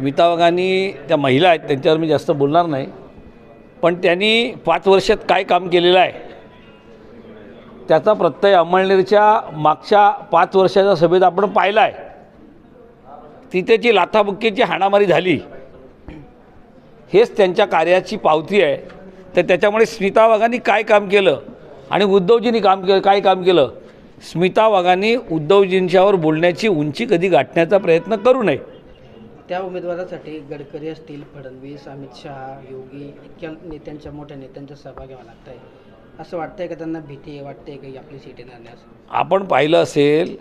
स्मिता वाघांनी त्या महिला आहेत त्यांच्यावर मी जास्त बोलणार नाही. पण त्यांनी पाच वर्षात काय काम केलेलं आहे त्याचा प्रत्यय अंमळनेरच्या मागच्या पाच वर्षाच्या सभेत आपण पाहिला आहे. तिथे जी लाथाबुक्कीची हाणामारी झाली हेच त्यांच्या कार्याची पावती आहे. तर त्याच्यामुळे स्मिता वाघांनी काय काम केलं आणि उद्धवजींनी काम केलं काय काम केलं? स्मिता वाघांनी उद्धवजींच्यावर बोलण्याची उंची कधी गाठण्याचा प्रयत्न करू नये. त्या उमेदवारासाठी गडकरी असतील फडणवीस अमित शहा योगी इतक्या नेत्यांच्या मोठ्या नेत्यांचा सभा घ्यावा लागत आहे असं वाटतंय का त्यांना भीती आहे का की आपली सीट येणार नाही असं? आपण पाहिलं असेल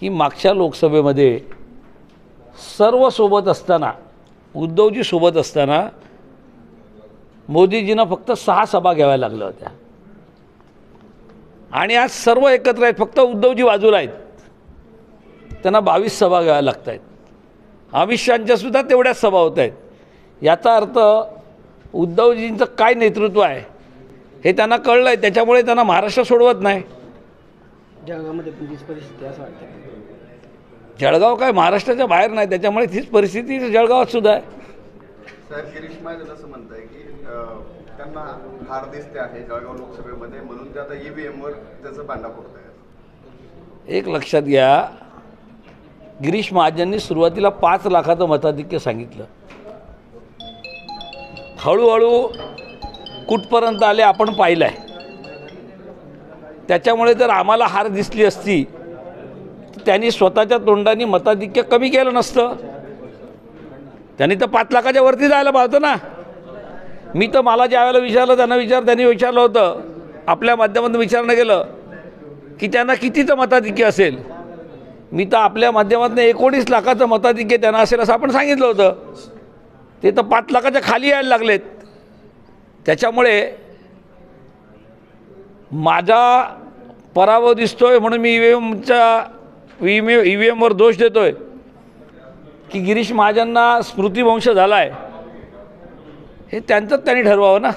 की मागच्या लोकसभेमध्ये सर्व सोबत असताना उद्धवजी सोबत असताना मोदीजींना फक्त सहा सभा घ्याव्या लागल्या होत्या. आणि आज सर्व एकत्र आहेत फक्त उद्धवजी बाजूला आहेत. त्यांना बावीस सभा घ्याव्या लागत आहेत अमित शहाच्या सुद्धा तेवढ्याच सभा होत आहेत. याचा अर्थ उद्धवजींचं काय नेतृत्व आहे हे त्यांना कळलं आहे त्याच्यामुळे त्यांना महाराष्ट्र सोडवत नाही. जळगावमध्ये पण तीच परिस्थिती असं वाटतं जळगाव काय महाराष्ट्राच्या बाहेर नाही त्याच्यामुळे तीच परिस्थिती जळगावात सुद्धा आहे. साहेब गिरीश महाजन असं म्हणताय की त्यांना हार दिसते आहे जळगाव लोकसभेमध्ये म्हणून ते आता ईव्हीएम वर त्याचं फोडत आहेत एक लक्षात घ्या गिरीश महाजननी सुरुवातीला पाच लाखाचं मताधिक्य सांगितलं. हळूहळू कुठपर्यंत आले आपण पाहिलं आहे त्याच्यामुळे जर आम्हाला हार दिसली असती तर त्यांनी स्वतःच्या तोंडाने मताधिक्य कमी केलं नसतं. त्यांनी तर पाच लाखाच्या वरती जायला पाहतं ना. मी तर मला ज्या वेळेला विचारलं त्यांना विचार त्यांनी विचारलं होतं. आपल्या माध्यमातून विचारणं गेलं की त्यांना कितीचं मताधिक्य असेल? मी तर आपल्या माध्यमातून एकोणीस लाखाचं मताधिक्य त्यांना असेल असं आपण सांगितलं होतं. ते तर पाच लाखाच्या खाली यायला लागलेत. त्याच्यामुळे माझा पराभव दिसतोय म्हणून मी ई व्ही एमच्या ई व्ही ई व्ही एमवर दोष देतोय. की गिरीश महाजनना स्मृतिवंश झाला आहे हे त्यांचंच त्यांनी ठरवावं ना?